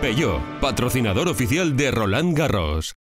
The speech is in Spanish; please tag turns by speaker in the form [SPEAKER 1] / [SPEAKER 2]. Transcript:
[SPEAKER 1] Peugeot, patrocinador oficial de Roland Garros.